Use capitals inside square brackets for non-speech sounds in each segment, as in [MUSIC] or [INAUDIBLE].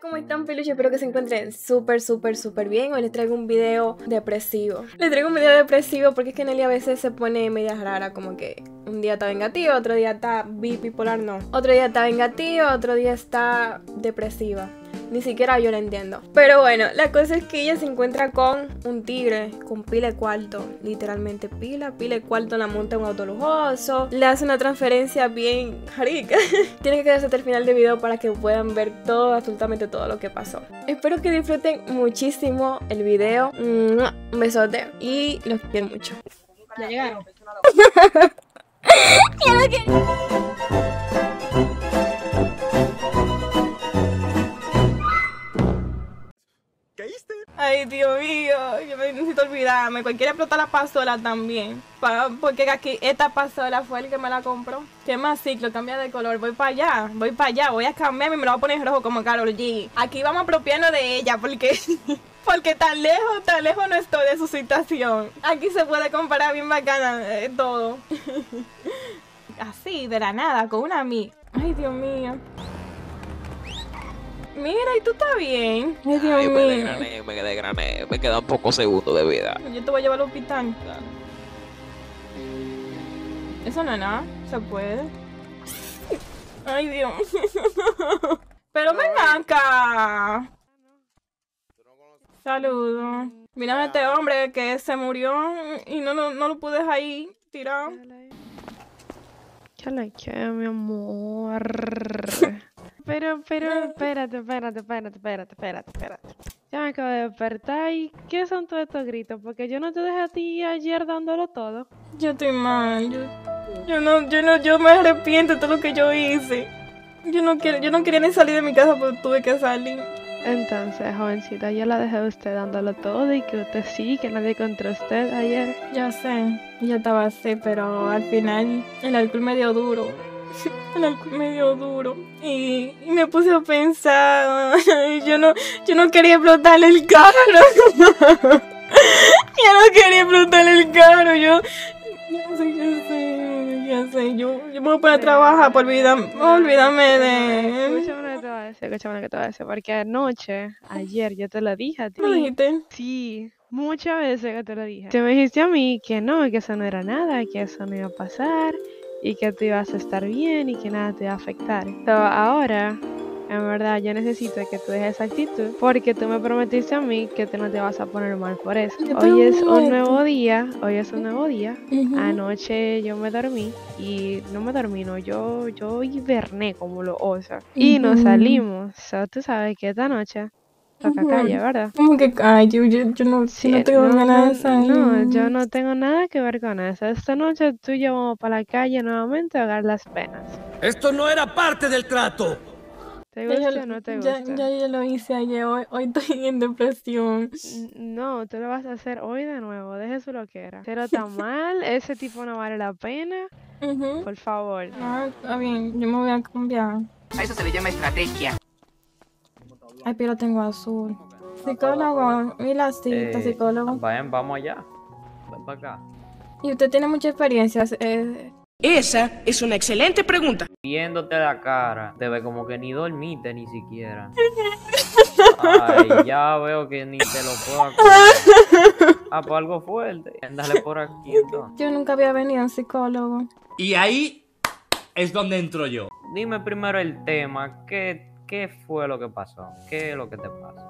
¿cómo están peluches? Espero que se encuentren súper, súper, súper bien. Hoy les traigo un video depresivo. Les traigo un video depresivo porque es que Nelly a veces se pone media rara, como que un día está vengativa, otro día está bipolar, no. Otro día está vengativa, otro día está depresiva. Ni siquiera yo la entiendo. Pero bueno, la cosa es que ella se encuentra con un tigre con pila de cuarto. Literalmente pila, pila de cuarto. La monta en un auto lujoso. Le hace una transferencia bien rica. [LAUGHS] Tienen que quedarse hasta el final del video para que puedan ver todo, absolutamente todo lo que pasó. Espero que disfruten muchísimo el video. Un besote y los quiero mucho. Ya llegaron. [LAUGHS] olvidarme. Cualquiera explota la pasola también. Pa- porque aquí esta pasola fue el que me la compró. ¿Qué más ciclo? Cambia de color. Voy para allá, voy para allá. Voy a cambiarme y me lo voy a poner rojo como Karol G. Aquí vamos apropiarnos de ella porque... [LAUGHS] Porque tan lejos, tan lejos no estoy de su situación. Aquí se puede comparar bien bacana eh, todo. [LAUGHS] Así, de la nada, con una amiga. Ay, Dios mío. Mira, ¿y tú estás bien? Ay, Dios Ay, me mío. desgrané, me desgrané, me quedan pocos segundos de vida. Yo te voy a llevar al hospital. Eso no es nada, se puede. Ay, Dios. Pero ven acá. Saludos. Mira a este hombre que se murió y no, no, no lo pude dejar ahí tirado. ¿Qué le queda, mi amor? [LAUGHS] Pero, pero, espérate, espérate, espérate, espérate, espérate, espérate. Ya me acabo de despertar y ¿qué son todos estos gritos? Porque yo no te dejé a ti ayer dándolo todo. Yo estoy mal. Yo, yo no, yo no, yo me arrepiento de todo lo que yo hice. Yo no quiero, yo no quería ni salir de mi casa, pero tuve que salir. Entonces, jovencita, yo la dejé a usted dándolo todo y que usted sí, que nadie contra usted ayer. Ya sé, ya estaba así, pero al final el alcohol me dio duro. El alcohol me dio duro. Y, y me puse a pensar, [LAUGHS] yo no, yo no quería explotarle [LAUGHS] el carro. yo no quería explotarle el carro, yo, ya sé, ya sé, ya sé, yo, yo me voy para trabajar, por olvidarme, olvídame de... Escúchame que te voy a decir, escúchame que te voy a decir, porque anoche, ayer, yo te lo dije a ti. ¿Me lo dijiste? Sí, muchas veces que te lo dije. Te me dijiste a mí que no, que eso no era nada, que eso no iba a pasar y que tú ibas a estar bien y que nada te iba a afectar. So, ahora, en verdad, yo necesito que tú dejes esa actitud porque tú me prometiste a mí que tú no te vas a poner mal por eso. Hoy es un nuevo día, hoy es un nuevo día. Anoche yo me dormí y no me dormí, no, yo, yo hiberné como lo osa. Y nos salimos. So, tú sabes que esta noche calle, ¿verdad? Como que, ay, yo, yo, yo no, Sí, no tengo no, ganas de no, yo no tengo nada que ver con eso. Esta noche tú y yo vamos para la calle nuevamente a ahogar las penas. Esto no era parte del trato. ¿Te Ya, gusta ya- o no te ya- gusta? ya yo lo hice ayer, hoy, hoy estoy en depresión. No, tú lo vas a hacer hoy de nuevo. Deje su loquera. Pero está [LAUGHS] mal, ese tipo no vale la pena. Ujú. Por favor. Ah, está bien, yo me voy a cambiar. A eso se le llama estrategia. Ay, pero tengo azul. Psicólogo, y la cita, Eh, psicólogo. Vayan, vamos allá. Ven para acá. Y usted tiene mucha experiencia. eh, Esa es una excelente pregunta. Viéndote la cara, te ve como que ni dormiste ni siquiera. [LAUGHS] Ay, ya veo que ni te lo puedo acordar. Ah, pues algo fuerte. Dale por aquí entonces. yo nunca había venido a un psicólogo. Y ahí es donde entro yo. Dime primero el tema. ¿Qué, qué fue lo que pasó? ¿Qué es lo que te pasa?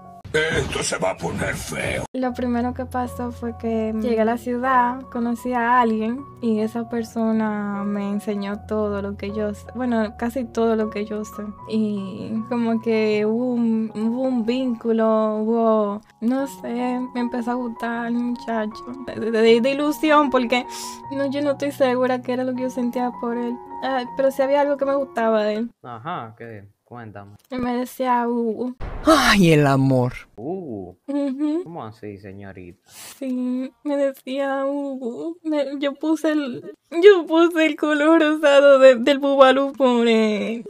Lo primero que pasó fue que llegué a la ciudad, conocí a alguien y esa persona me enseñó todo lo que yo sé, bueno, casi todo lo que yo sé. Y como que hubo un, hubo un vínculo, hubo, no sé, me empezó a gustar el muchacho. De, de- de ilusión porque no, yo no estoy segura qué era lo que yo sentía por él. Ah, pero sí había algo que me gustaba de él. Ajá, ¿qué? Cuéntame. Me decía, uh, Ay, el amor. Uh, ujú. ¿cómo así, señorita? Sí, me decía Hugo. Me- yo puse el, yo puse el color rosado de- del bubalú por él.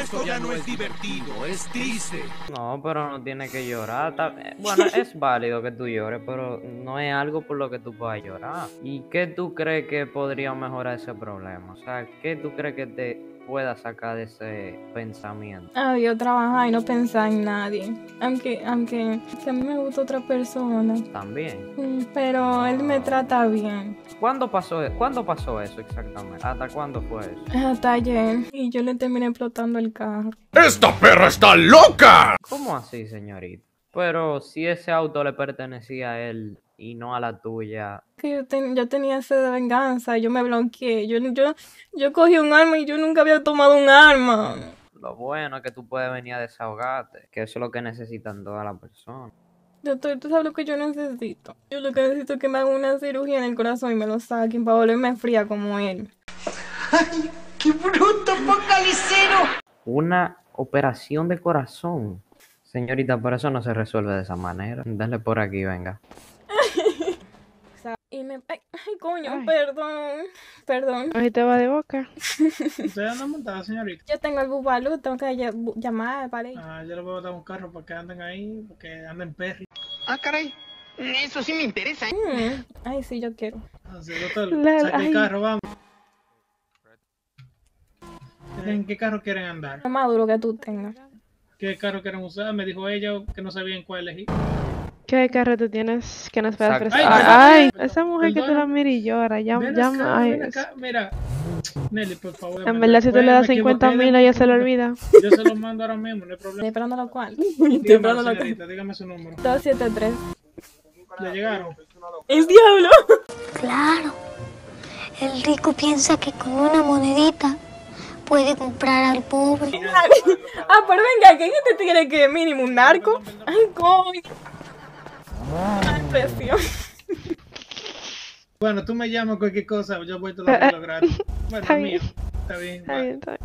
Esto ya no es divertido, es triste. No, pero no tiene que llorar. Bueno, es válido que tú llores, pero no es algo por lo que tú puedas llorar. ¿Y qué tú crees que podría mejorar ese problema? O sea, ¿qué tú crees que te pueda sacar de ese pensamiento. Adiós, trabajar y no pensar en nadie. Aunque, aunque, que a mí me gusta otra persona. También. Mm, Pero él me trata bien. ¿Cuándo pasó, ¿Cuándo pasó eso exactamente? ¿Hasta cuándo fue eso? Hasta ayer. Y yo le terminé explotando el carro. ¡Esta perra está loca! ¿Cómo así, señorita? Pero si ese auto le pertenecía a él y no a la tuya, Que yo, ten- yo tenía sed de venganza. Yo me bloqueé. Yo, yo, yo cogí un arma y yo nunca había tomado un arma. lo bueno es que tú puedes venir a desahogarte, que eso es lo que necesitan todas las personas. Doctor, ¿tú sabes lo que yo necesito? Yo lo que necesito es que me hagan una cirugía en el corazón y me lo saquen para volverme fría como él. Una operación de corazón. Señorita, por eso no se resuelve de esa manera. Dale por aquí, venga. Y me... Ay, [LAUGHS] ay, coño, Ay. perdón. Perdón. Ahí te va de boca. [LAUGHS] ¿Usted anda montada, señorita? Yo tengo el bubalú, tengo que llamar, ¿vale? Ah, yo le voy a dar un carro para que anden ahí, para que anden perri. Ah, caray. Eso sí me interesa. ¿eh? Mm, Ay, sí, yo quiero. Así, doctor, La- saque ay. el carro, vamos. ¿En qué carro quieren andar? Lo más duro que tú tengas. ¿Qué carro quieren usar? Me dijo ella que no sabían cuál elegir. ¿Qué carro tú tienes que nos puedas prestar? Ay, esa mujer que tú la miras y llora, ya, ven ya, acá, ay, ven acá. Mira, Nelly, por favor. en verdad si tú le das me 50 equivoqué mil ella se punto. olvida. Yo se lo mando ahora mismo, no hay Estoy problema. esperando lo cual. Estoy Dígame, esperando lo cual. dígame su número. 273. ¿Le llegaron? ¡El diablo! Claro. El rico piensa que con una monedita puede comprar al pobre. Ah, pero venga, ¿quién este tigre que mínimo un narco? Ay, coño. Presión. Bueno, tú me llamas cualquier cosa, yo voy todo a lograr. [LAUGHS] Bueno, Está mío. bien. Está bien. Está bien, está bien.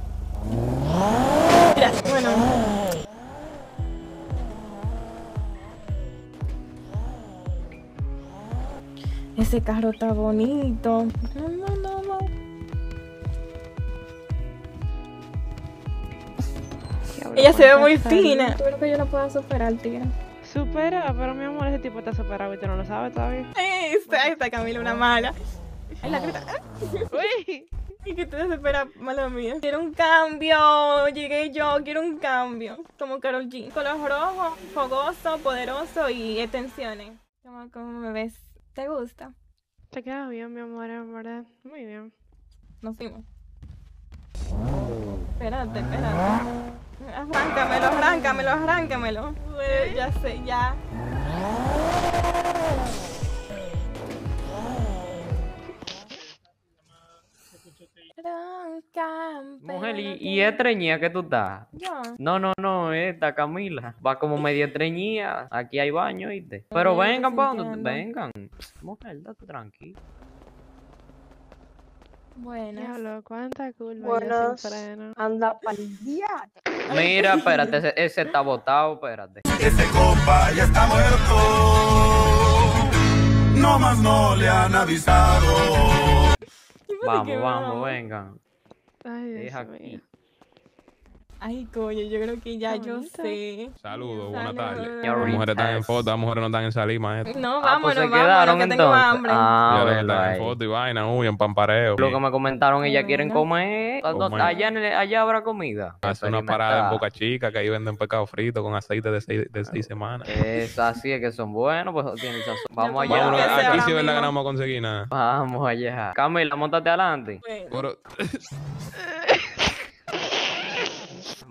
Mira, bueno. Ese carro está bonito. No, no, no, no. Ella se ve muy fina. Creo que yo la puedo superar, tigre. Supera, pero mi amor, ese tipo está superado y tú no lo sabes todavía. Ay, está, Camila, una mala. Ay, la grita. Uy. Y que te desespera, mala mía. Quiero un cambio. Llegué yo, quiero un cambio. Como Carol G. Color rojo, fogoso, poderoso y extensiones. ¿Cómo, cómo me ves? ¿Te gusta? Te queda bien, mi amor, en verdad. Muy bien. Nos fuimos. Espérate, espérate. Arráncamelo, arráncamelo, arráncamelo. Eh, ya sé, ya. Mujer, ¿y, y estreñida que tú estás? Yo. No, no, no, esta Camila. Va como media estreñida. Aquí hay baño, ¿viste? Pero Ay, vengan, pa' donde vengan. Mujer, date tranquila. Buenas. Diablo, cuánta Buenas. freno. Anda pa'l día. Mira, espérate, ese, ese está botado, espérate. Ese compa ya está muerto. No más no le han avisado. Vamos, vamos, vengan. Ay, Dios aquí. mío. Ay, coño, yo creo que ya yo sé. Saludos, buenas tardes. Las mujeres están en foto, las mujeres no están en salir, maestro. No, Ah, vámonos, pues se vámonos, quedaron que tengo hambre. Ah, Ya bueno, están en foto y vaina, huyen, pampareo. Lo que me comentaron, ellas quieren comer. Allá, en el- allá habrá comida. Hace una parada en. Boca Chica, que ahí venden pescado frito con aceite de seis, de seis semanas. Es así, es que son buenos, pues tienen sazón. Vamos allá. Vámonos, aquí sí verdad que no vamos a conseguir nada. Vamos allá. Camila, montate adelante. Bueno. Pero, [LAUGHS]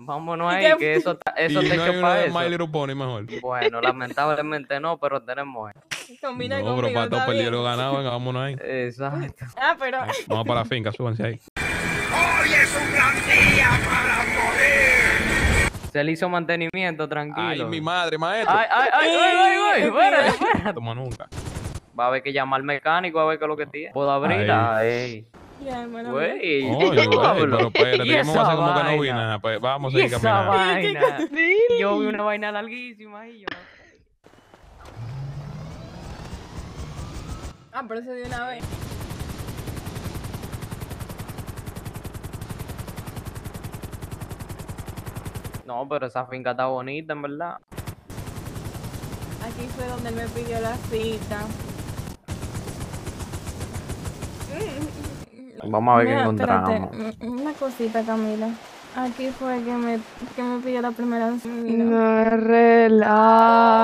Vámonos ¿Y ahí, que eso, está- [LAUGHS] y eso te no hay para de eso. My Little Pony mejor. Bueno, lamentablemente no, pero tenemos. Combina No, pero para todos lo ganado, venga, vámonos ahí. Exacto. [LAUGHS] Ah, pero... Vamos para la finca, súbanse ahí. Hoy es un gran día para morir. Se le hizo mantenimiento, tranquilo. Ay, mi madre, maestro. Ay, ay, ay, ay, ay, ay, espérate, espérate. Toma nunca. Va a haber que llamar al mecánico a ver qué es lo que tiene. ¿Puedo abrirla? Ey. Ya, hermano. Güey, [LAUGHS] pero ¿Y ¿qué vamos a esa hacer como que no vi vaina? nada? Pues vamos a Y seguir esa caminando. vaina. Yo vi una vaina larguísima ahí. Yo. Ah, pero eso de una vez. No, pero esa finca está bonita, en verdad. Aquí fue donde él me pidió la cita. Mm, Vamos a ver qué encontramos. espérate, una cosita, Camila. Aquí fue que me, que me pilló la primera vez. No relaje.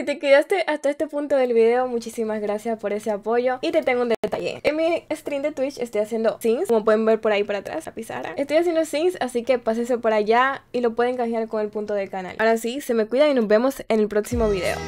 Si te quedaste hasta este punto del video, muchísimas gracias por ese apoyo. Y te tengo un detalle. En mi stream de Twitch estoy haciendo scenes, como pueden ver por ahí para atrás, la pizarra. Estoy haciendo scenes, así que pásese por allá y lo pueden canjear con el punto del canal. Ahora sí, se me cuidan y nos vemos en el próximo video.